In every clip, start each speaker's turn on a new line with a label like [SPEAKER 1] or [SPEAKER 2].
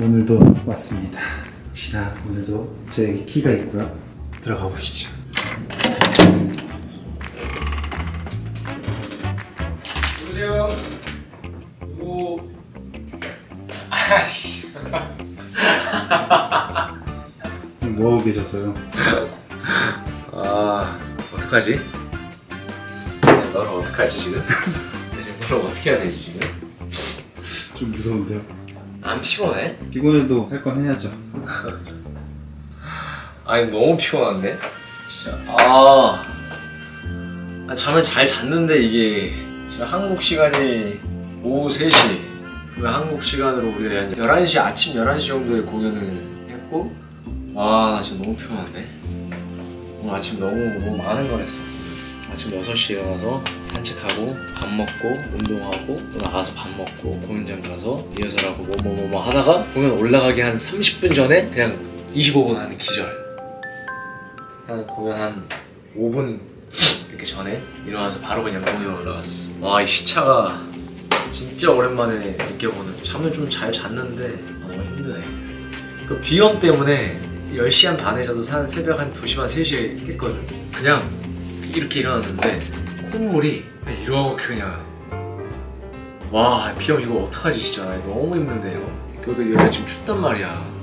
[SPEAKER 1] 오늘도 왔습니다. 역시나 오늘도 저에게 키가 있고요. 들어가 보시죠.
[SPEAKER 2] 누구세요? 누구? 아씨.
[SPEAKER 1] 뭐 하고 계셨어요?
[SPEAKER 2] 아 어떡하지? 너를 어떡하지 지금? 지금 너를 어떻게 해야 되지 지금?
[SPEAKER 1] 좀 무서운데요.
[SPEAKER 2] 안 피곤해?
[SPEAKER 1] 피곤해도 할 건 해야죠.
[SPEAKER 2] 아니 너무 피곤한데? 진짜 아, 아 잠을 잘 잤는데 이게 지금 한국 시간이 오후 3시 그 한국 시간으로 우리가 한 11시 아침 11시 정도에 공연을 했고 와나 진짜 너무 피곤한데 오늘 아침 너무 너무 많은 걸 했어 아침 6시에 일어나서 산책하고 밥 먹고 운동하고 또 나가서 밥 먹고 공연장 가서 리허설하고 뭐뭐뭐 뭐 하다가 공연 올라가기 한 30분 전에 그냥 25분 하는 기절 한 공연 한 5분 이렇게 전에 일어나서 바로 그냥 공연 올라갔어. 와 이 시차가 진짜 오랜만에 느껴보는. 잠을 좀 잘 잤는데 아, 너무 힘드네. 그 비염 때문에 10시 한 반에 자도 한 새벽 한 2시 반 3시에 깼거든. 그냥 이렇게 일어났는데 콧물이 이렇게 그냥 와 비염 이거 어떡하지 진짜. 너무 힘든데 이거. 그 여기가 지금 춥단 말이야.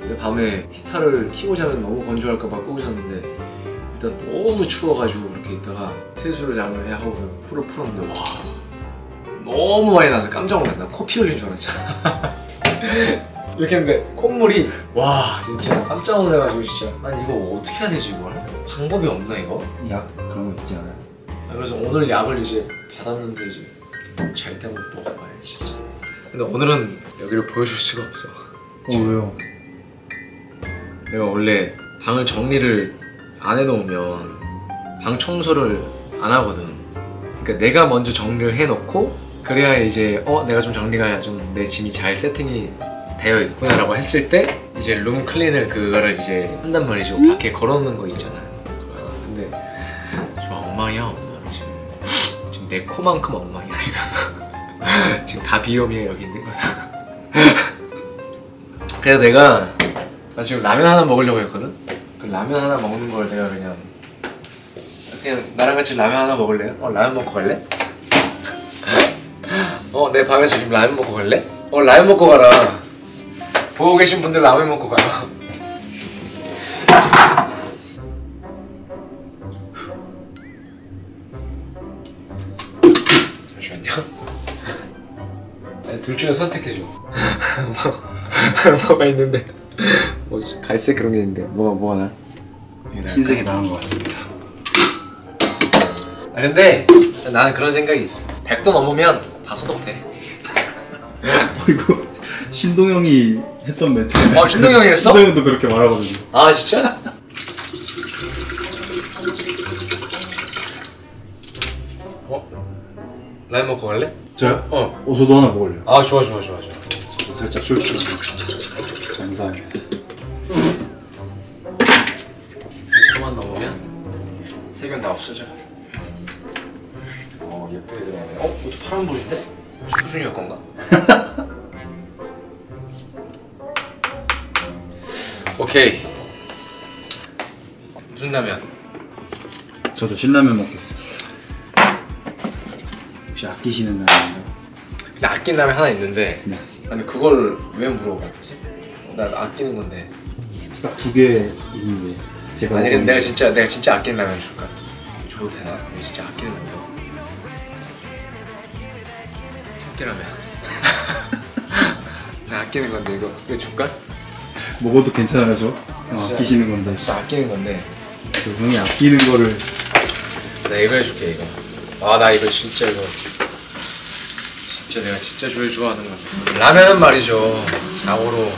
[SPEAKER 2] 근데 밤에 히타를 켜고 자면 너무 건조할까봐 끄고 잤는데 일단 너무 추워가지고 이렇게 있다가 세수를 장을 하고 풀을 풀었는데 와 너무 많이 나서 깜짝 놀랐다. 코피 흘린 줄 알았잖아. 이렇게 했는데 콧물이 와 진짜 깜짝 놀래가지고 진짜. 아니 이거 어떻게 해야 되지 이걸 방법이 없나 이거
[SPEAKER 1] 약 그런 거 있지 않아요?
[SPEAKER 2] 아, 그래서 오늘 약을 이제 받았는데 이제 잘 때 한번 먹어봐야지 진짜 근데 오늘은 여기를 보여줄 수가 없어
[SPEAKER 1] 어 왜요?
[SPEAKER 2] 내가 원래 방을 정리를 안 해놓으면 방 청소를 안 하거든. 그러니까 내가 먼저 정리를 해놓고 그래야 이제 어 내가 좀 정리가 좀 내 짐이 잘 세팅이 되어 있구나라고 했을 때 이제 룸 클린을 그거를 이제 한단 말이죠. 밖에 걸어놓는 거 있잖아. 코만큼 엉망이야 우리가 지금 다 비염이야 여기 있는 거다. 그래서 내가 나 지금 라면 하나 먹으려고 했거든? 그 라면 하나 먹는 걸 내가 그냥 그냥 나랑 같이 라면 하나 먹을래요? 어 라면 먹고 갈래? 어 내 방에서 지금 라면 먹고 갈래? 어 라면 먹고 가라 보고 계신 분들 라면 먹고 가요 아니, 둘 중에 선택해줘 뭐가 있는데 뭐 갈색 그런 게 있는데 뭐가 뭐가 나?
[SPEAKER 1] 흰색이 나은 것 같습니다.
[SPEAKER 2] 아 근데 나는 그런 생각이 있어 100도 넘으면 다 소독돼
[SPEAKER 1] 어, 이거 신동영이 했던 멘트.
[SPEAKER 2] 어, 신동영이 했어?
[SPEAKER 1] 신동영도 그렇게 말하거든요.
[SPEAKER 2] 아 진짜? 어? 라면 먹고 갈래?
[SPEAKER 1] 저요?
[SPEAKER 2] 어.
[SPEAKER 1] 어 저도 하나 먹을래요.
[SPEAKER 2] 아 좋아 좋아 좋아 좋아
[SPEAKER 1] 저도 살짝 출출. 감사합니다.
[SPEAKER 2] 100도만 넘으면 세균 다 없어져 어 예쁘게 들어가네 어? 이것도 파란 불인데? 소중이었 건가? 오케이 무슨 라면?
[SPEAKER 1] 저도 신라면 먹겠습니다. 혹시 아끼시는 라면인가요?
[SPEAKER 2] 근데 아낀 라면 하나 있는데
[SPEAKER 1] 네.
[SPEAKER 2] 아니 그걸 왜 물어봤지? 난 아끼는 건데
[SPEAKER 1] 딱 두 개 있는데 제가
[SPEAKER 2] 아니 내가
[SPEAKER 1] 게-
[SPEAKER 2] 진짜 내가 진짜 아끼는 라면 줄까? 줘도 되나? 내가 진짜 아끼는 건데 참깨라면 나 아끼는 건데 이거 이거 줄까?
[SPEAKER 1] 먹어도 괜찮아요 저? 어, 아끼시는 건데
[SPEAKER 2] 진짜 아끼는 건데
[SPEAKER 1] 그 형이 아끼는 거를
[SPEAKER 2] 나 이거 해줄게 이거 아 나 이거 진짜 이거 진짜 내가 진짜 제일 좋아하는 건데 라면은 말이죠. 좌우로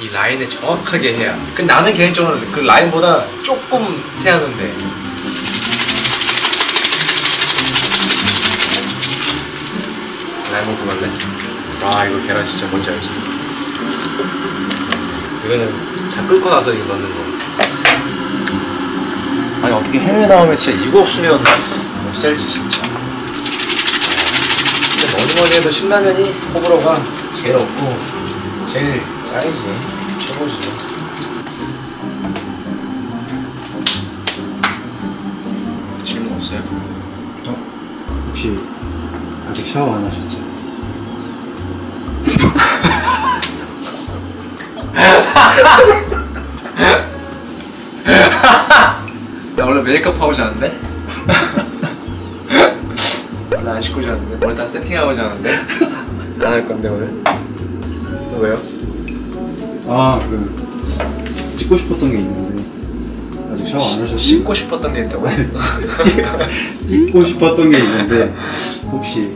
[SPEAKER 2] 이 라인을 정확하게 해야. 그 나는 개인적으로 그 라인보다 조금 태하는데. 라인 먹고 갈래? 아 이거 계란 진짜 뭔지 알지? 이거는 다 끓고 나서 이거 넣는 거. 아니 어떻게 해외 나오면 진짜 이거 없으면 못 살지 진짜 근데 뭐니 뭐니 해도 신라면이 호불호가 제일 없고 제일 짱이지. 최고지. 질문 없어요?
[SPEAKER 1] 어? 혹시 아직 샤워 안 하셨죠?
[SPEAKER 2] 나 원래 메이크업 하고 자는데? 나안 씻고 자는데? 머리 다 세팅하고 자는데? 안 할 건데 오늘? 너 왜요?
[SPEAKER 1] 아, 그 찍고 싶었던 게 있는데 아직 샤워 안 하셨어요?
[SPEAKER 2] 씻고 싶었던 게 있다고?
[SPEAKER 1] 찍- 찍고 싶었던 게 있는데 혹시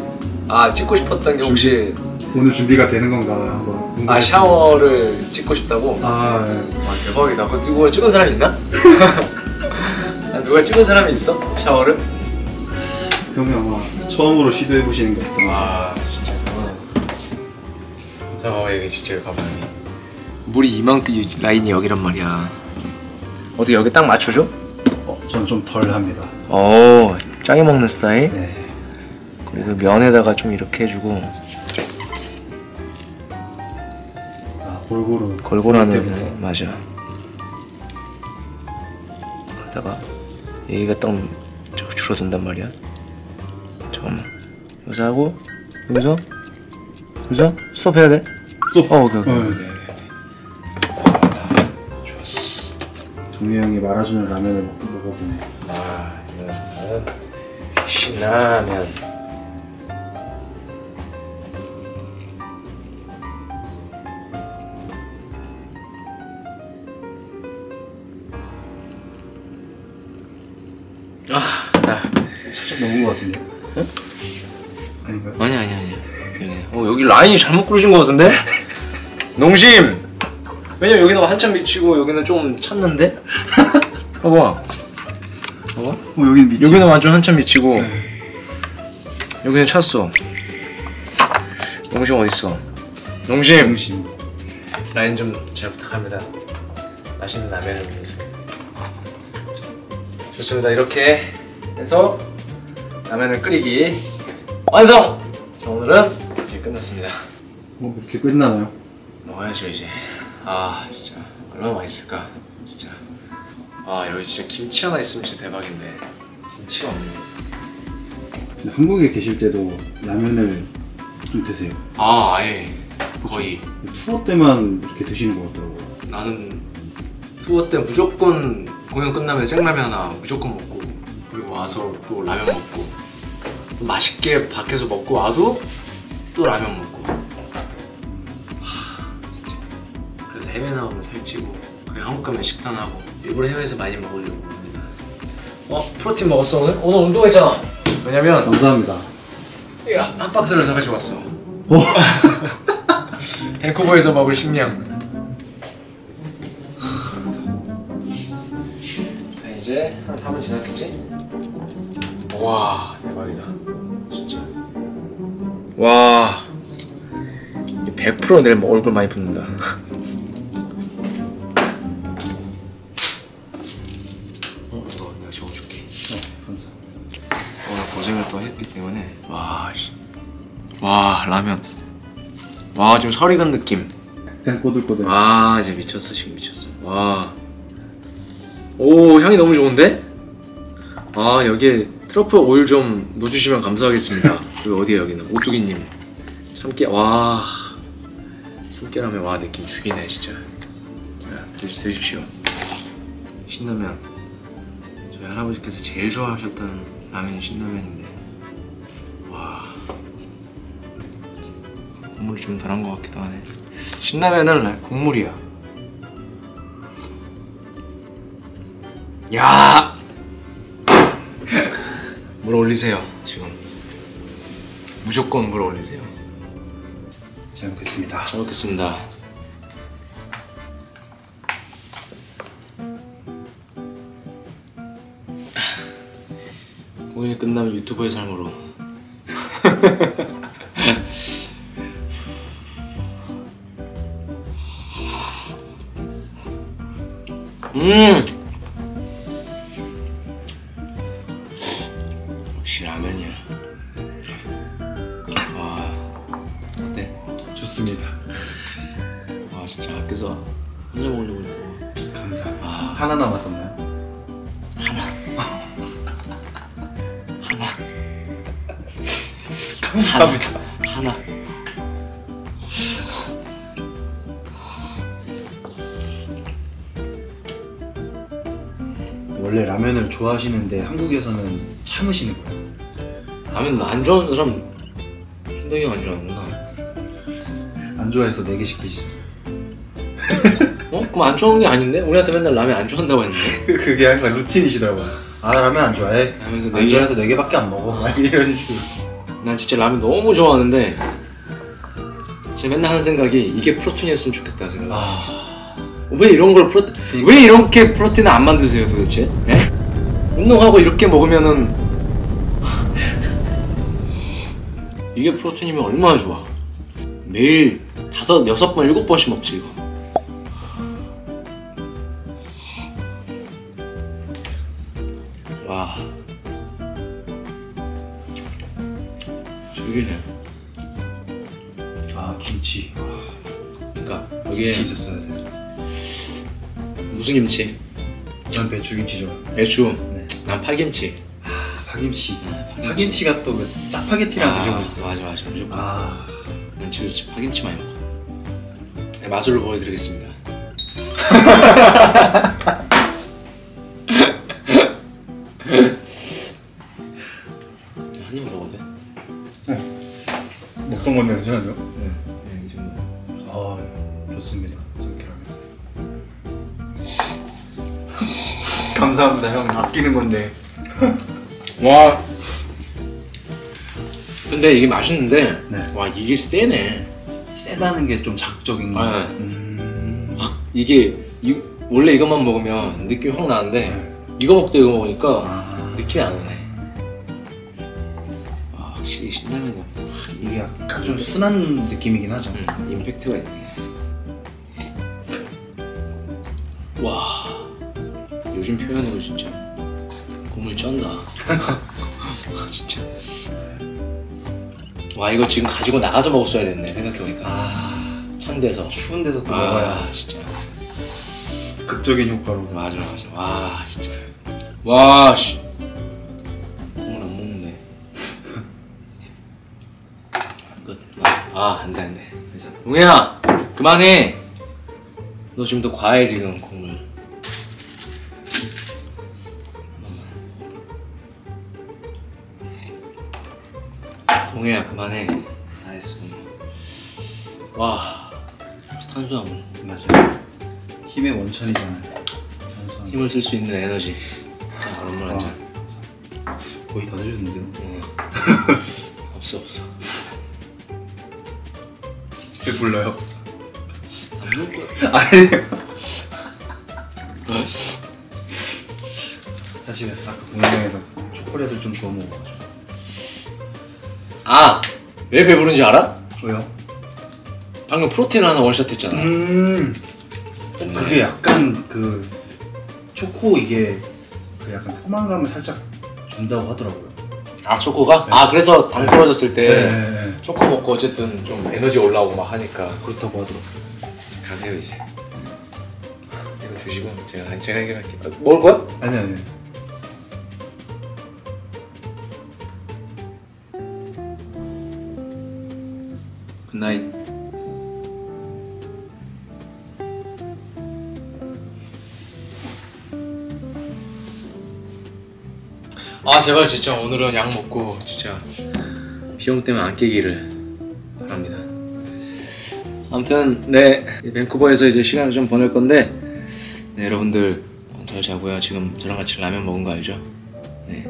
[SPEAKER 2] 아 찍고 싶었던 게 혹시
[SPEAKER 1] 오늘 준비가 되는 건가 한번
[SPEAKER 2] 아
[SPEAKER 1] 궁금해서.
[SPEAKER 2] 샤워를 찍고 싶다고?
[SPEAKER 1] 아, 예.
[SPEAKER 2] 와 대박이다. 그거 누가 찍은 사람 있나? 아, 누가 찍은 사람이 있어? 샤워를?
[SPEAKER 1] 형이 아마 처음으로 시도해 보시는 게 어떤가
[SPEAKER 2] 와 진짜. 자 봐봐 이게 진짜 가만히. 물이 이만큼 이 라인이 여기란 말이야. 어떻게 여기 딱 맞춰줘?
[SPEAKER 1] 어, 전 좀 덜 합니다.
[SPEAKER 2] 오 짜게 먹는 스타일?
[SPEAKER 1] 네.
[SPEAKER 2] 그리고 면에다가 좀 이렇게 해주고.
[SPEAKER 1] 아, 골고루
[SPEAKER 2] 골고루 하는. 맞아 그러다가 여기가 딱 줄어든단 말이야 잠깐만. 여기서 하고 여기서? 여기서? 스톱 해야 돼?
[SPEAKER 1] 쏙!
[SPEAKER 2] 어 오케이 오케이,
[SPEAKER 1] 어,
[SPEAKER 2] 오케이. 좋았어.
[SPEAKER 1] 동희 형이 말아주는 라면을 먹, 먹어보네.
[SPEAKER 2] 아 이거는 신라면. 아, 나
[SPEAKER 1] 살짝 넘은 것 같은데 아닌가요?
[SPEAKER 2] 아니 아니 아니. 여기, 어 여기 라인이 잘못 그려진 것 같은데? 농심. 왜냐면 여기는 한참 미치고 여기는 좀 찼는데? 봐봐. 봐봐.
[SPEAKER 1] 어, 여기 밑에
[SPEAKER 2] 여기는 완전 한참 미치고 여기는 찼어. 농심 어디 있어? 농심.
[SPEAKER 1] 중심
[SPEAKER 2] 라인 좀 잘 부탁합니다. 맛있는 라면을 위해서. 좋습니다. 이렇게 해서 라면을 끓이기 완성. 자 오늘은 이렇게 끝났습니다.
[SPEAKER 1] 어, 이렇게 끝나나요?
[SPEAKER 2] 먹어야죠 이제. 아 진짜 얼마나 맛있을까 진짜. 아 여기 진짜 김치 하나 있으면 진짜 대박인데 김치가 없네.
[SPEAKER 1] 근데 한국에 계실 때도 라면을 좀 드세요
[SPEAKER 2] 아 아예 거의
[SPEAKER 1] 투어 때만 이렇게 드시는 것 같더라고요
[SPEAKER 2] 나는 투어 때 무조건 공연 끝나면 생라면 하나 무조건 먹고 그리고 와서 또 라면 먹고 또 맛있게 밖에서 먹고 와도 또 라면 먹고 하, 진짜. 그래서 해외 나오면 살찌고 그리고 한국 가면 식단하고 일부러 해외에서 많이 먹으려고 합니다 어? 프로틴 먹었어 오늘? 오늘 운동했잖아 왜냐면
[SPEAKER 1] 감사합니다
[SPEAKER 2] 이거 한 박스를 사가지고 왔어
[SPEAKER 1] 오!
[SPEAKER 2] 밴쿠버에서 먹을 식량. 자 이제 한 3분 지났겠지? 와 대박이다. 진짜. 와. 100% 내일 뭐 얼굴 많이 붓는다. 어 이거 내가 적어줄게.
[SPEAKER 1] 어, 감사합니다.
[SPEAKER 2] 오늘 고생을 또 했기 때문에. 와, 씨. 와 라면. 와 지금 설 익은 느낌.
[SPEAKER 1] 약간 꼬들꼬들.
[SPEAKER 2] 와 이제 미쳤어 지금 미쳤어. 와오 향이 너무 좋은데? 아 여기에 트러플 오일 좀 넣어주시면 감사하겠습니다. 여기 어디에 여기는? 오뚜기님. 참깨 와. 참깨라면 와 느낌 죽이네 진짜. 자 드, 드십시오. 신라면. 저희 할아버지께서 제일 좋아하셨던 라면이 신라면인데. 와. 국물이 좀 덜한 것 같기도 하네. 신라면은 국물이야. 야! 물 올리세요 지금. 무조건 물 올리세요.
[SPEAKER 1] 잘 먹겠습니다.
[SPEAKER 2] 잘 먹겠습니다. 공연이 끝나면 유튜버의 삶으로. 음
[SPEAKER 1] 남았었나요? 감사합니다.
[SPEAKER 2] 하나
[SPEAKER 1] 원래 라면을 좋아하시는데 한국에서는 참으시는 거예요?
[SPEAKER 2] 라면 안 좋아하는 사람 신동이 안 좋아하는구나
[SPEAKER 1] 안 좋아해서 4개씩 드시죠?
[SPEAKER 2] 어? 그럼 안 좋아하는 게 아닌데? 우리한테 맨날 라면 안 좋아한다고 했는데
[SPEAKER 1] 그- 그게 항상 루틴이시더라고요. 아 라면 안 좋아해?
[SPEAKER 2] 라면에서
[SPEAKER 1] 안
[SPEAKER 2] 네 개?
[SPEAKER 1] 좋아해서 4개밖에 안 먹어. 막 이런 식으로.
[SPEAKER 2] 난 진짜 라면 너무 좋아하는데 진짜 맨날 하는 생각이 이게 프로틴이었으면 좋겠다 생각
[SPEAKER 1] 아
[SPEAKER 2] 왜 이런 걸 프로 왜 이렇게 프로틴을 안 만드세요 도대체? 예? 운동하고 이렇게 먹으면은 이게 프로틴이면 얼마나 좋아 매일 다섯 여섯 번 일곱 번씩 먹지 이거 죽이네
[SPEAKER 1] 아 김치.
[SPEAKER 2] 그러니까 여기에
[SPEAKER 1] 김치 있었어야 돼.
[SPEAKER 2] 무슨 김치?
[SPEAKER 1] 난 배추김치죠.
[SPEAKER 2] 배추
[SPEAKER 1] 네.
[SPEAKER 2] 난 파김치
[SPEAKER 1] 아 파김치.
[SPEAKER 2] 파김치.
[SPEAKER 1] 파김치가 또그 짜파게티랑
[SPEAKER 2] 아,
[SPEAKER 1] 드셔보셨어요?
[SPEAKER 2] 맞아 맞아 무조건
[SPEAKER 1] 아
[SPEAKER 2] 난 집에서 파김치 많이 먹어 네, 마술로 보여드리겠습니다
[SPEAKER 1] 건데 괜찮아요?
[SPEAKER 2] 네, 네, 이 정도
[SPEAKER 1] 아 좋습니다. 저렇게 하면. 감사합니다 형 아끼는 건데.
[SPEAKER 2] 와 근데 이게 맛있는데
[SPEAKER 1] 네.
[SPEAKER 2] 와 이게 세네
[SPEAKER 1] 세다는 게 좀 자극적인 거.
[SPEAKER 2] 아, 네.
[SPEAKER 1] 음.
[SPEAKER 2] 이게 이, 원래 이것만 먹으면 느낌이 확 나는데 이거 먹고 이거 먹으니까
[SPEAKER 1] 아
[SPEAKER 2] 느낌이 안 오네 아 확실히 신라면이
[SPEAKER 1] 이게 약간 좀 순한 느낌이긴 하죠.
[SPEAKER 2] 음, 임팩트가 있네. 와, 요즘 표현으로 진짜 국물 쩐다. 아, 진짜. 와 이거 지금 가지고 나가서 먹었어야 됐네 생각해보니까
[SPEAKER 1] 아
[SPEAKER 2] 찬 데서.
[SPEAKER 1] 추운 데서
[SPEAKER 2] 또아
[SPEAKER 1] 먹어야
[SPEAKER 2] 진짜.
[SPEAKER 1] 극적인 효과로.
[SPEAKER 2] 맞아 맞아. 와 진짜. 와 씨. 동해야 그만해. 너 지금 더 과해 지금 국물. 동해야 그만해. nice. 와 탄수화물
[SPEAKER 1] 맞아요. 힘의 원천이잖아요. 탄수화물.
[SPEAKER 2] 힘을 쓸 수 있는 에너지. 자 잔.
[SPEAKER 1] 거의 다 드셨는데요.
[SPEAKER 2] 응. 없어 없어.
[SPEAKER 1] 왜 불러요? 아니에요. 사실 아까 공장에서 초콜릿을 좀 주워 먹어가지고.
[SPEAKER 2] 아! 왜 배부른지 알아?
[SPEAKER 1] 왜요?
[SPEAKER 2] 방금 프로틴 하나 원샷 했잖아.
[SPEAKER 1] 음. 그게 약간 그 초코 이게 그 약간 포만감을 살짝 준다고 하더라고요.
[SPEAKER 2] 아, 초코가? 아, 그래서 당 떨어졌을 때
[SPEAKER 1] 네, 네, 네.
[SPEAKER 2] 초코 먹고 어쨌든 좀 에너지 올라오고 막 하니까.
[SPEAKER 1] 그렇다고 하더라고요.
[SPEAKER 2] 가세요, 이제. 이거 주시고 제가, 제가 해결할게요. 아, 먹을 거야?
[SPEAKER 1] 아니 아니.
[SPEAKER 2] good night. 아 제발 진짜 오늘은 약 먹고 진짜 비염 때문에 안 깨기를 바랍니다. 아무튼 네 밴쿠버에서 이제 시간을 좀 보낼 건데 네, 여러분들 잘 자고요. 지금 저랑 같이 라면 먹은 거 알죠? 네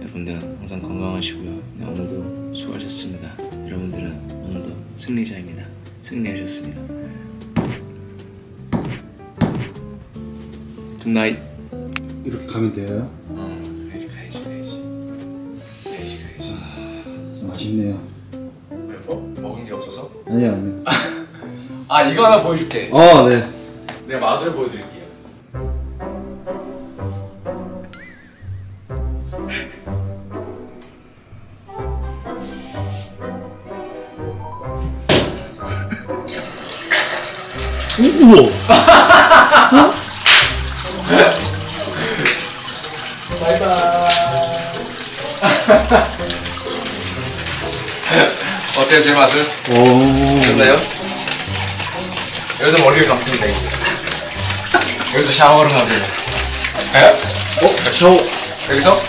[SPEAKER 2] 여러분들 항상 건강하시고요. 네, 오늘도 수고하셨습니다. 여러분들은 오늘도 승리자입니다. 승리하셨습니다. good night.
[SPEAKER 1] 이렇게 가면 돼요? 아쉽네요.
[SPEAKER 2] 왜 뭐? 먹은 게 없어서?
[SPEAKER 1] 아니요 아니요.
[SPEAKER 2] 아 이거 하나 보여줄게.
[SPEAKER 1] 아 네.
[SPEAKER 2] 내가 맛을 보여드릴게요.
[SPEAKER 1] 우와.
[SPEAKER 2] 어때요 제 맛을?
[SPEAKER 1] 오.
[SPEAKER 2] 됐나요? 여기서 머리를 감습니다 이제 여기서 샤워를 하고요 에?
[SPEAKER 1] 어? 샤워.
[SPEAKER 2] 여기서